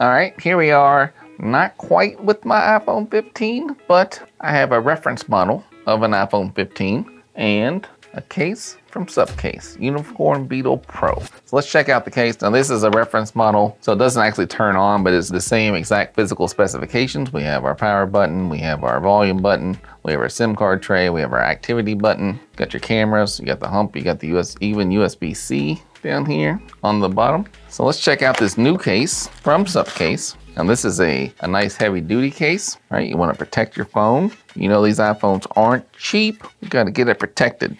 All right, here we are. Not quite with my iPhone 15, but I have a reference model of an iPhone 15 and a case from Supcase, Unicorn Beetle Pro. So let's check out the case. Now this is a reference model, so it doesn't actually turn on, but it's the same exact physical specifications. We have our power button, we have our volume button, we have our SIM card tray, we have our activity button, got your cameras, you got the hump, you got the US, even USB-C down here on the bottom. So let's check out this new case from Supcase. Now this is a, a nice heavy duty case, right? You wanna protect your phone. You know these iPhones aren't cheap. You gotta get it protected.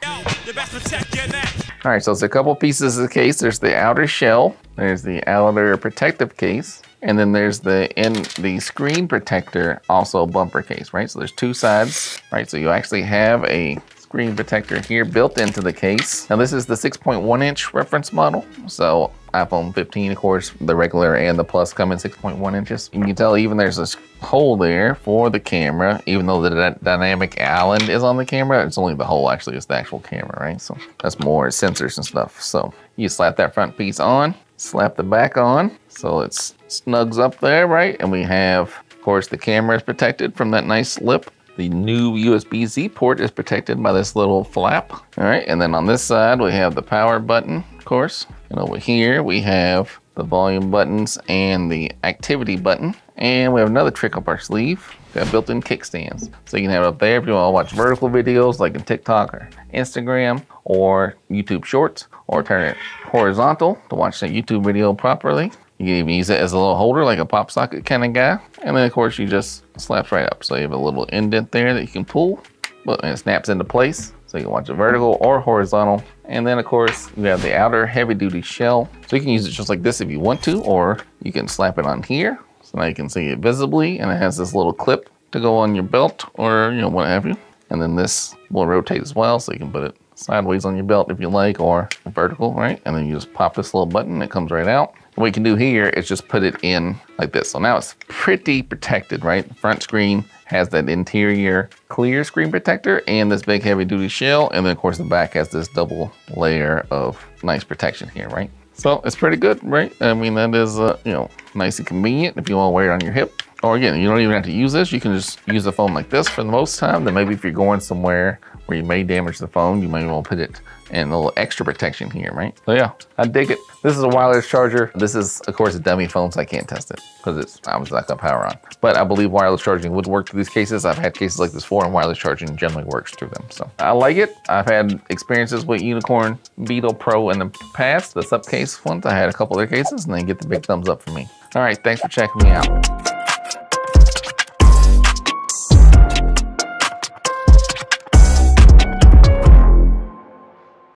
All right, so it's a couple pieces of the case. There's the outer shell, there's the outer protective case, and then there's the in the screen protector, also bumper case, right? So there's two sides, right? So you actually have a screen protector here built into the case. Now this is the 6.1 inch reference model. So iPhone 15, of course, the regular and the Plus come in 6.1 inches. You can tell even there's a hole there for the camera, even though the dynamic island is on the camera, it's only the hole actually, it's the actual camera, right? So that's more sensors and stuff. So you slap that front piece on, slap the back on, so it snugs up there, right? And we have, of course, the camera is protected from that nice lip the new USB-C port is protected by this little flap. All right, and then on this side, we have the power button, of course. And over here, we have the volume buttons and the activity button. And we have another trick up our sleeve. We Got built-in kickstands. So you can have it up there if you want to watch vertical videos like in TikTok or Instagram or YouTube Shorts, or turn it horizontal to watch that YouTube video properly. You can even use it as a little holder, like a pop socket kind of guy. And then of course you just slaps right up. So you have a little indent there that you can pull, but it snaps into place. So you can watch it vertical or horizontal. And then of course you have the outer heavy duty shell. So you can use it just like this if you want to, or you can slap it on here. So now you can see it visibly and it has this little clip to go on your belt or you know what have you. And then this will rotate as well so you can put it sideways on your belt if you like or vertical, right? And then you just pop this little button, it comes right out. What we can do here is just put it in like this. So now it's pretty protected, right? The front screen has that interior clear screen protector and this big heavy duty shell. And then of course the back has this double layer of nice protection here, right? So it's pretty good, right? I mean, that is, uh, you know, nice and convenient if you want to wear it on your hip. Or again, you don't even have to use this. You can just use the phone like this for the most time. Then maybe if you're going somewhere where you may damage the phone, you may want to put it in a little extra protection here, right? So yeah, I dig it. This is a wireless charger. This is, of course, a dummy phone, so I can't test it because it's obviously not gonna power on. But I believe wireless charging would work through these cases. I've had cases like this before and wireless charging generally works through them. So I like it. I've had experiences with Unicorn Beetle Pro in the past, the Supcase ones. I had a couple of their cases and they get the big thumbs up for me. All right, thanks for checking me out.